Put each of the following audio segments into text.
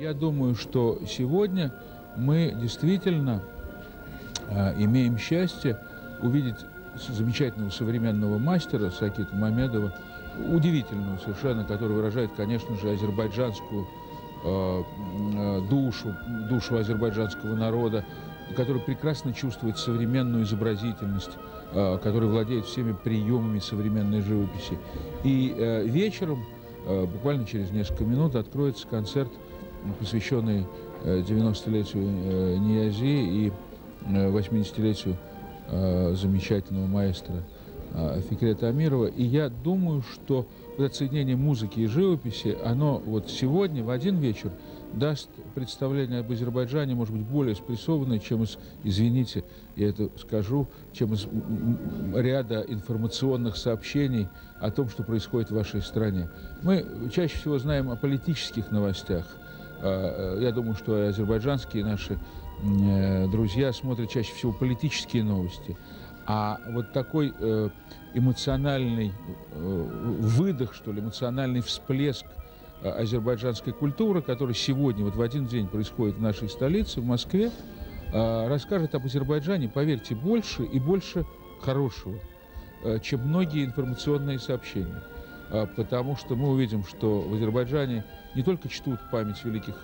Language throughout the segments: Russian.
я думаю, что сегодня мы действительно э, имеем счастье увидеть замечательного современного мастера Сакита Мамедова, удивительного совершенно, который выражает, конечно же, азербайджанскую э, э, душу, душу азербайджанского народа, который прекрасно чувствует современную изобразительность, который владеет всеми приемами современной живописи. И вечером, буквально через несколько минут, откроется концерт, посвященный 90-летию э, Ниязи и 80-летию э, замечательного маэстро э, Фикрета Амирова. И я думаю, что это соединение музыки и живописи, оно вот сегодня в один вечер даст представление об Азербайджане, может быть, более спрессованное, чем из, извините, я это скажу, чем из ряда информационных сообщений о том, что происходит в вашей стране. Мы чаще всего знаем о политических новостях. А, э, я думаю, что азербайджанские наши э, друзья смотрят чаще всего политические новости. А вот такой э, эмоциональный выдох, что ли, эмоциональный всплеск азербайджанской культуры, который сегодня, вот в один день происходит в нашей столице, в Москве, расскажет об Азербайджане, поверьте, больше и больше хорошего, чем многие информационные сообщения. Потому что мы увидим, что в Азербайджане не только чтут память великих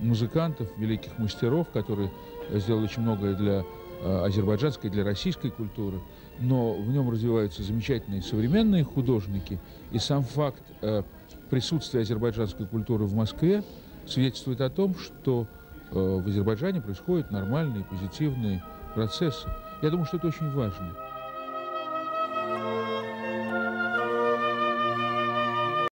музыкантов, великих мастеров, которые сделали очень многое для азербайджанской, для российской культуры, но в нем развиваются замечательные современные художники, и сам факт присутствия азербайджанской культуры в Москве свидетельствует о том, что в Азербайджане происходят нормальные, позитивные процессы. Я думаю, что это очень важно.